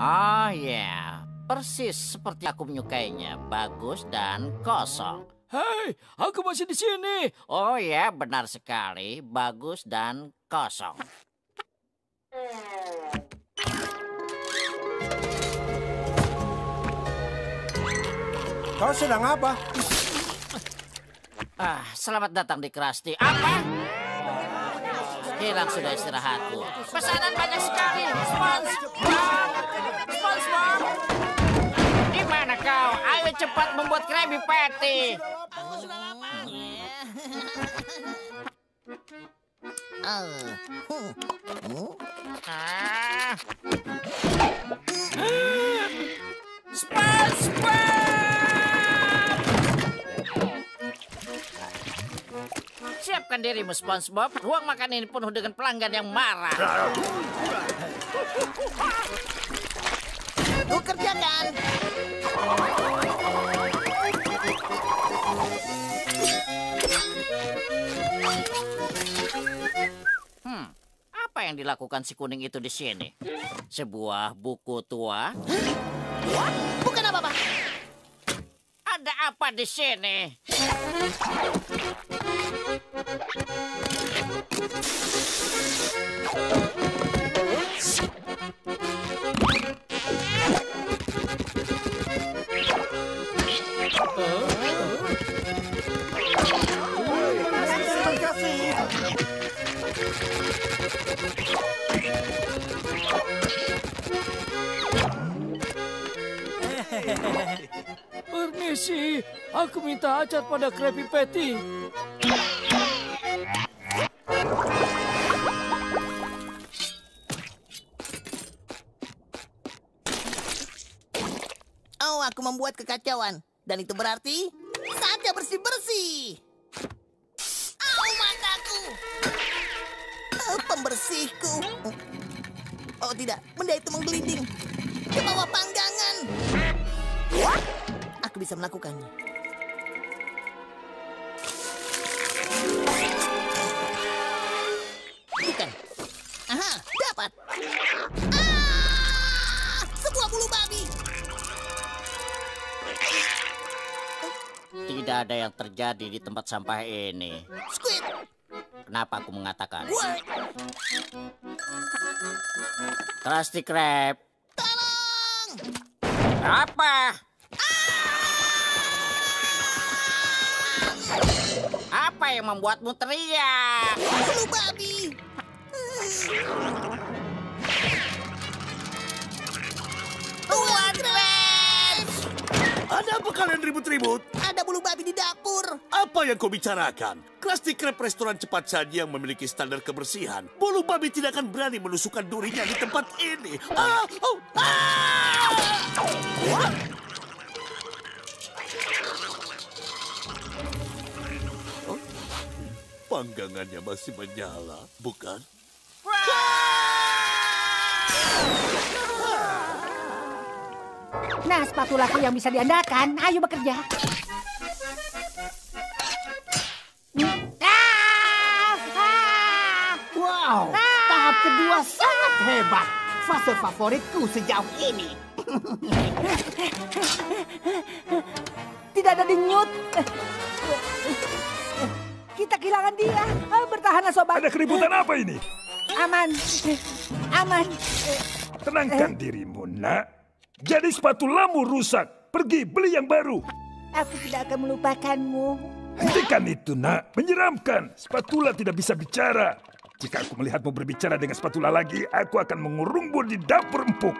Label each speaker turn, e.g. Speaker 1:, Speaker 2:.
Speaker 1: Oh ya, persis seperti aku menyukainya. Bagus dan kosong.
Speaker 2: Hei, aku masih di sini.
Speaker 1: Oh ya, benar sekali. Bagus dan kosong.
Speaker 3: Kau sedang apa?
Speaker 1: Ah, selamat datang di Krusty. Apa? Hilang sudah istirahatku. Pesanan banyak sekali. SpongeBob! Cepat membuat Krabby Patty. Ah. SpongeBob! Siapkan dirimu, SpongeBob. Ruang makan ini penuh dengan pelanggan yang marah. Yang dilakukan si kuning itu di sini? Sebuah buku tua?
Speaker 4: Bukan apa-apa.
Speaker 1: Ada apa di sini?
Speaker 3: Terima kasih.
Speaker 2: Permisi, aku minta acar pada Krabby Patty.
Speaker 4: Oh, aku membuat kekacauan. Dan itu berarti saatnya bersih-bersih. Au, mataku. Oh, pembersihku. Oh, tidak. Benda itu menggelinding. Ke bawah panggangan. Aku bisa melakukannya. Bukan. Aha, dapat. Ah! Sebuah bulu babi.
Speaker 1: Tidak ada yang terjadi di tempat sampah ini.
Speaker 4: Squid.
Speaker 1: Kenapa aku mengatakan?
Speaker 4: Work.
Speaker 1: Krusty Krab.
Speaker 4: Tolong.
Speaker 1: Apa? Apa yang membuatmu teriak?
Speaker 4: Bulu babi. Tuan Krabs.
Speaker 5: Ada apa kalian ribut-ribut?
Speaker 4: Ada bulu babi di dapur.
Speaker 5: Apa yang kau bicarakan? Krusty Krab restoran cepat saji yang memiliki standar kebersihan. Bulu babi tidak akan berani menusukkan durinya di tempat ini. Ah, oh, ah! Wah! Panggangannya masih menyala, bukan?
Speaker 6: Nah, sepatu laku yang bisa diandalkan. Ayo bekerja. Ah! Ah!
Speaker 7: Wow, tahap kedua sangat hebat. Fase favoritku sejauh ini.
Speaker 6: Tidak ada denyut. Kehilangan dia. Ah, Bertahanlah, sobat.
Speaker 8: Ada keributan apa ini?
Speaker 6: Aman. Aman.
Speaker 8: Tenangkan dirimu, nak. Jadi sepatu lamu rusak. Pergi beli yang baru.
Speaker 6: Aku tidak akan melupakanmu.
Speaker 8: Hentikan itu, nak. Menyeramkan. Spatula tidak bisa bicara. Jika aku melihatmu berbicara dengan spatula lagi, aku akan mengurungmu di dapur empuk.